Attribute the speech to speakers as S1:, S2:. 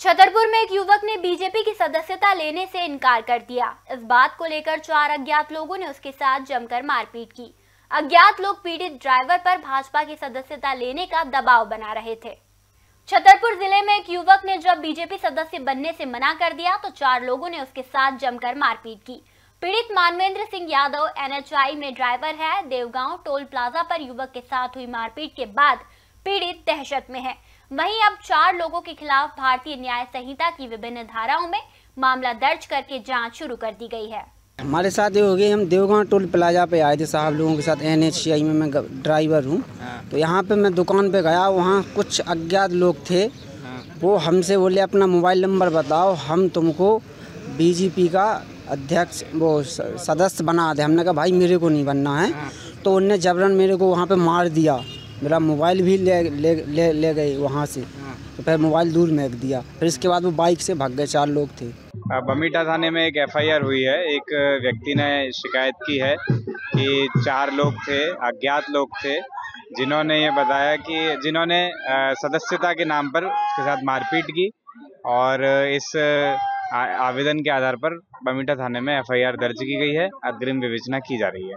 S1: छतरपुर में एक युवक ने बीजेपी की सदस्यता लेने से इनकार कर दिया। इस बात को लेकर चार अज्ञात लोगों ने उसके साथ जमकर मारपीट की। अज्ञात लोग पीड़ित ड्राइवर पर भाजपा की सदस्यता लेने का दबाव बना रहे थे। छतरपुर ज़िले में एक युवक ने जब बीजेपी सदस्य बनने से मना कर दिया तो चार लोगों ने उसके साथ जमकर मारपीट की। पीड़ित मानवेंद्र सिंह यादव, एनएचआई में ड्राइवर है। देवगांव टोल प्लाजा पर युवक के साथ हुई मारपीट के बाद पीड़ित दहशत में है। वहीं अब चार लोगों के खिलाफ भारतीय न्याय संहिता की विभिन्न धाराओं में मामला दर्ज करके जाँच शुरू कर दी गई है।
S2: हमारे साथ ये हो गई हम देवगांव टोल प्लाजा पे आए थे साहब लोगों के साथ एन में मैं ड्राइवर हूँ। तो यहाँ पे मैं दुकान पे गया वहाँ कुछ अज्ञात लोग थे। वो हमसे बोले अपना मोबाइल नंबर बताओ हम तुमको बीजेपी का अध्यक्ष वो सदस्य बना दे। हमने कहा भाई मेरे को नहीं बनना है। तो उनने जबरन मेरे को वहाँ पे मार दिया। मेरा मोबाइल भी ले ले ले, ले गए वहाँ से। तो फिर मोबाइल दूर फेंक दिया। फिर इसके बाद वो बाइक से भाग गए चार लोग थे।
S3: बमीटा थाने में एक एफआईआर हुई है। एक व्यक्ति ने शिकायत की है कि चार लोग थे अज्ञात लोग थे जिन्होंने ये बताया कि जिन्होंने सदस्यता के नाम पर उसके साथ मारपीट की और इस आवेदन के आधार पर बमीटा थाने में एफआईआर दर्ज की गई है। अग्रिम विवेचना की जा रही है।